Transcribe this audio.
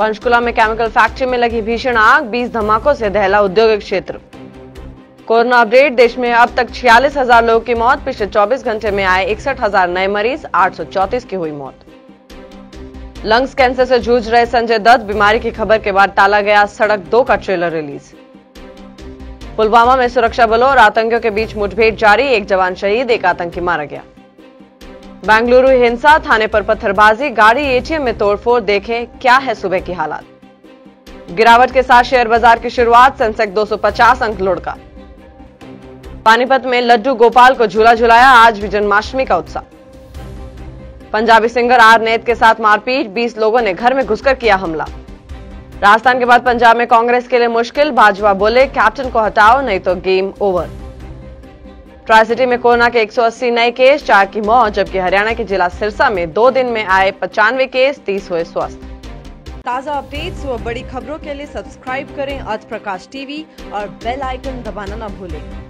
पंचकुला में chemical factory में लगी भीषण आग 20 धमाकों से दहला औद्योगिक क्षेत्र। कोरोना अपडेट, देश में अब तक छियालीस हज़ार लोगों की मौत, पिछले 24 घंटे में आए इकसठ हज़ार नए मरीज़ 834 की हुई मौत। लंग्स कैंसर से जूझ रहे संजय दत्त, बीमारी की खबर के बाद टाला गया सड़क दो का ट्रेलर रिलीज़। पुलवामा में सुरक्षा बलों और आतंकियों के बीच मुठभेड़ जारी, एक जवान शहीद, एक आतंकी मारा गया। बेंगलुरु हिंसा थाने पर पत्थरबाजी, गाड़ी एटीएम में तोड़फोड़, देखें क्या है सुबह की हालात। गिरावट के साथ शेयर बाज़ार की शुरुआत, सेंसेक्स 250 अंक लुढ़का। पानीपत में लड्डू गोपाल को झूला झुलाया, आज भी जन्माष्टमी का उत्साह। पंजाबी सिंगर आर नेत के साथ मारपीट 20 लोगों ने घर में घुसकर किया हमला। राजस्थान के बाद पंजाब में कांग्रेस के लिए मुश्किल भाजपा बोले, कैप्टन को हटाओ, नहीं तो गेम ओवर। ट्राई में कोरोना के 180 नए केस, चार की मौत, जबकि हरियाणा के जिला सिरसा में दो दिन में आए पचानवे केस, तीस हुए स्वस्थ। ताज़ा अपडेट्स व बड़ी खबरों के लिए सब्सक्राइब करें आज प्रकाश टीवी और बेल आइकन दबाना न भूलें।